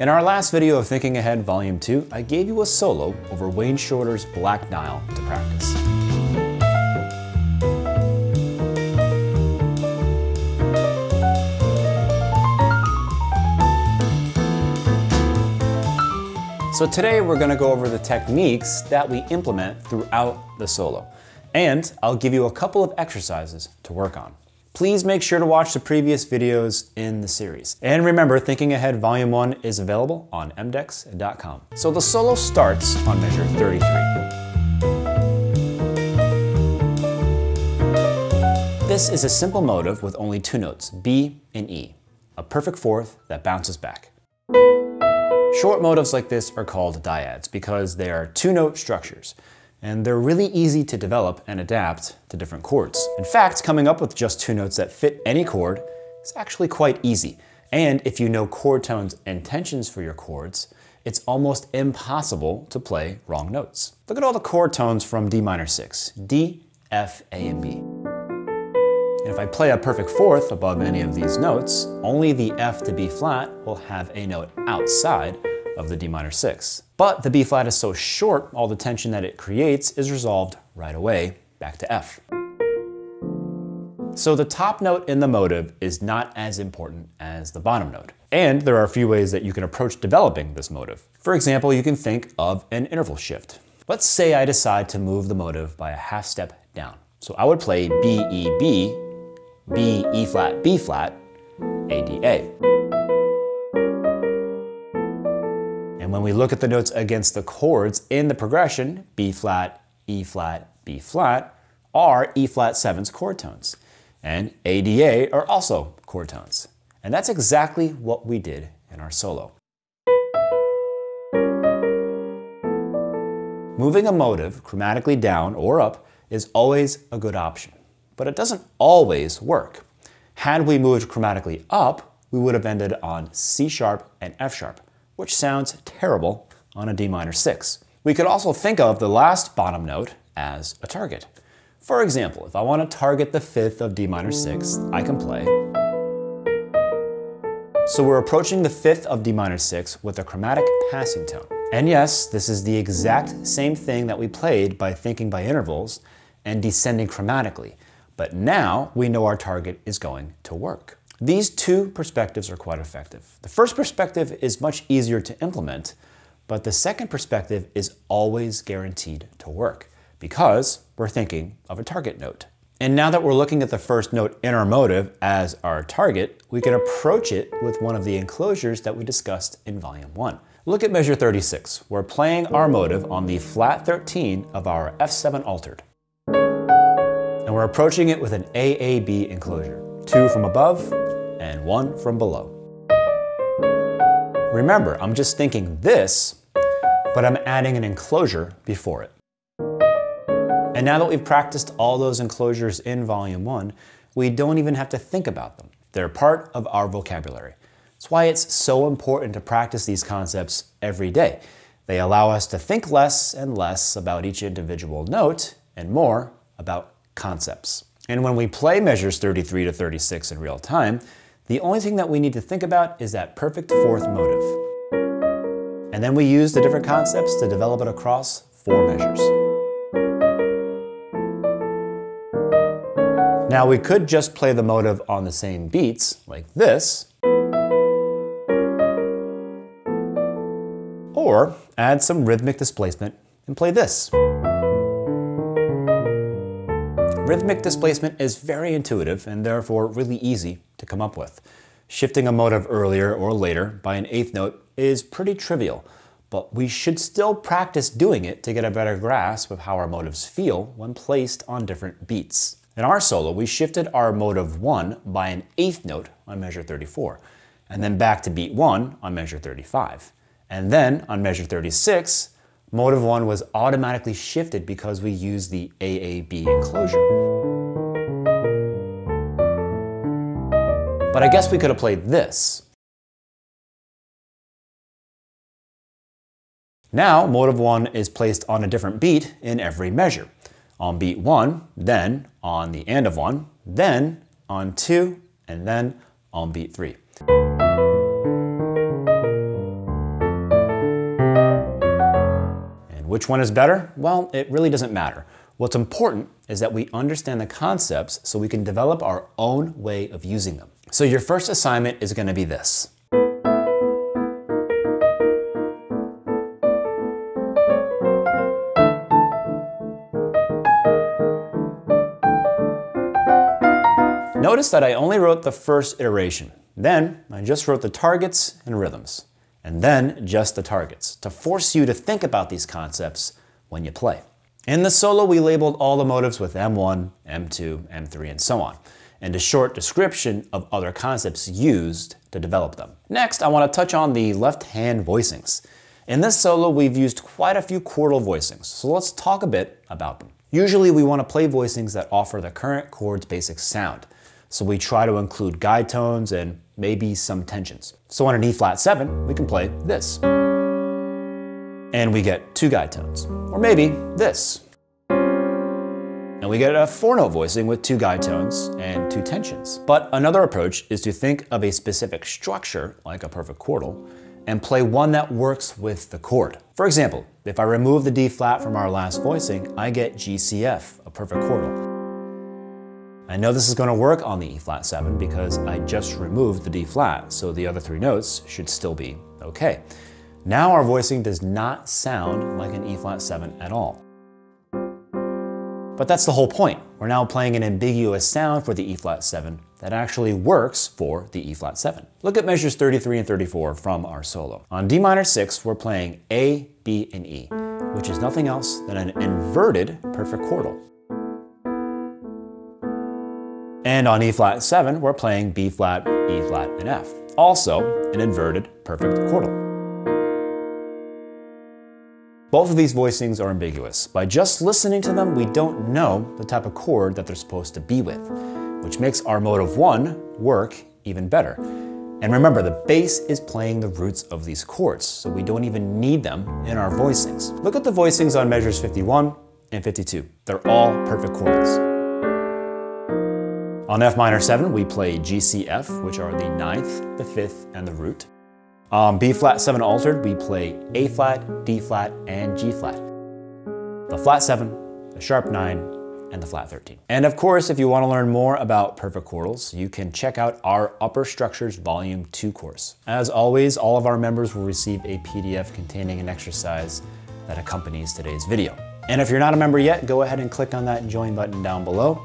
In our last video of Thinking Ahead Volume 2, I gave you a solo over Wayne Shorter's Black Nile to practice. So today we're gonna go over the techniques that we implement throughout the solo. And I'll give you a couple of exercises to work on. Please make sure to watch the previous videos in the series. And remember, Thinking Ahead Volume 1 is available on mDecks.com. So the solo starts on measure 33. This is a simple motive with only two notes, B and E, a perfect fourth that bounces back. Short motives like this are called dyads because they are two-note structures and they're really easy to develop and adapt to different chords. In fact, coming up with just two notes that fit any chord is actually quite easy. And if you know chord tones and tensions for your chords, it's almost impossible to play wrong notes. Look at all the chord tones from D minor 6, D, F, A, and B. And if I play a perfect fourth above any of these notes, only the F to B flat will have a note outside of the D minor 6. But the B flat is so short, all the tension that it creates is resolved right away back to F. So the top note in the motive is not as important as the bottom note. And there are a few ways that you can approach developing this motive. For example, you can think of an interval shift. Let's say I decide to move the motive by a half step down. So I would play B, E, B, B, E flat, B flat, A, D, A. And when we look at the notes against the chords in the progression, B flat, E flat, B flat, are E flat 7's chord tones. And ADA are also chord tones. And that's exactly what we did in our solo. Moving a motive chromatically down or up is always a good option, but it doesn't always work. Had we moved chromatically up, we would have ended on C sharp and F sharp which sounds terrible on a D minor 6. We could also think of the last bottom note as a target. For example, if I want to target the fifth of D minor 6, I can play. So we're approaching the fifth of D minor 6 with a chromatic passing tone. And yes, this is the exact same thing that we played by thinking by intervals and descending chromatically. But now we know our target is going to work. These two perspectives are quite effective. The first perspective is much easier to implement, but the second perspective is always guaranteed to work because we're thinking of a target note. And now that we're looking at the first note in our motive as our target, we can approach it with one of the enclosures that we discussed in volume one. Look at measure 36. We're playing our motive on the flat 13 of our F7 altered. And we're approaching it with an AAB enclosure, two from above and one from below. Remember, I'm just thinking this, but I'm adding an enclosure before it. And now that we've practiced all those enclosures in volume one, we don't even have to think about them. They're part of our vocabulary. That's why it's so important to practice these concepts every day. They allow us to think less and less about each individual note and more about concepts. And when we play measures 33 to 36 in real time, the only thing that we need to think about is that perfect fourth motive. And then we use the different concepts to develop it across four measures. Now we could just play the motive on the same beats, like this, or add some rhythmic displacement and play this. Rhythmic displacement is very intuitive and therefore really easy to come up with. Shifting a motive earlier or later by an eighth note is pretty trivial, but we should still practice doing it to get a better grasp of how our motives feel when placed on different beats. In our solo, we shifted our motive 1 by an eighth note on measure 34, and then back to beat 1 on measure 35. And then on measure 36, Motive 1 was automatically shifted because we used the AAB enclosure. But I guess we could have played this. Now, motive 1 is placed on a different beat in every measure. On beat 1, then on the end of 1, then on 2, and then on beat 3. Which one is better? Well, it really doesn't matter. What's important is that we understand the concepts so we can develop our own way of using them. So your first assignment is gonna be this. Notice that I only wrote the first iteration. Then I just wrote the targets and rhythms, and then just the targets to force you to think about these concepts when you play. In the solo, we labeled all the motives with M1, M2, M3, and so on, and a short description of other concepts used to develop them. Next, I want to touch on the left hand voicings. In this solo, we've used quite a few quartal voicings, so let's talk a bit about them. Usually, we want to play voicings that offer the current chord's basic sound. So we try to include guide tones and maybe some tensions. So on an E flat 7, we can play this. And we get two guide tones. Or maybe this. And we get a four note voicing with two guide tones and two tensions. But another approach is to think of a specific structure, like a perfect quartal, and play one that works with the chord. For example, if I remove the D flat from our last voicing, I get GCF, a perfect quartal. I know this is going to work on the E flat 7 because I just removed the D flat, so the other three notes should still be okay. Now our voicing does not sound like an E flat 7 at all. But that's the whole point. We're now playing an ambiguous sound for the E flat 7 that actually works for the E flat 7. Look at measures 33 and 34 from our solo. On D minor 6, we're playing A, B, and E, which is nothing else than an inverted perfect quartal. And on E flat 7, we're playing B flat, E flat, and F. Also an inverted perfect quartal. Both of these voicings are ambiguous. By just listening to them, we don't know the type of chord that they're supposed to be with, which makes our motive 1 work even better. And remember, the bass is playing the roots of these chords, so we don't even need them in our voicings. Look at the voicings on measures 51 and 52. They're all perfect chords. On F minor 7, we play G, C, F, which are the ninth, the fifth, and the root. On B flat 7 altered, we play A flat, D flat, and G flat. The flat 7, the sharp 9, and the flat 13. And of course, if you want to learn more about perfect quartals, you can check out our Upper Structures Volume 2 course. As always, all of our members will receive a PDF containing an exercise that accompanies today's video. And if you're not a member yet, go ahead and click on that join button down below.